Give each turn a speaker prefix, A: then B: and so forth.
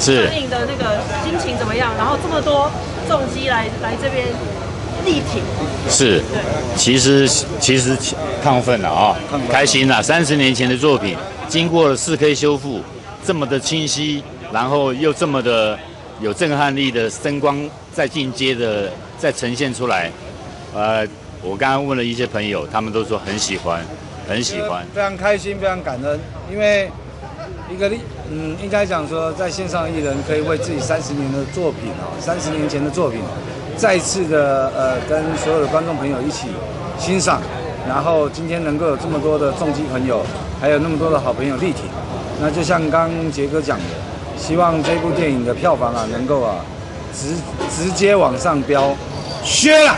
A: 是
B: 上映的那个心情怎么样？然后这么多重机来来这边力挺，
A: 是，其实其实亢奋了啊，开心了。三十年前的作品，经过了四 K 修复，这么的清晰，然后又这么的有震撼力的声光再进阶的再呈现出来，呃，我刚刚问了一些朋友，他们都说很喜欢，很喜欢。
C: 非常开心，非常感恩，因为一个艺，嗯，应该讲说，在线上艺人可以为自己三十年的作品哦，三十年前的作品，再次的呃跟所有的观众朋友一起欣赏，然后今天能够有这么多的重击朋友，还有那么多的好朋友力挺，那就像刚杰哥讲的，希望这部电影的票房啊能够啊直直接往上飙，削了。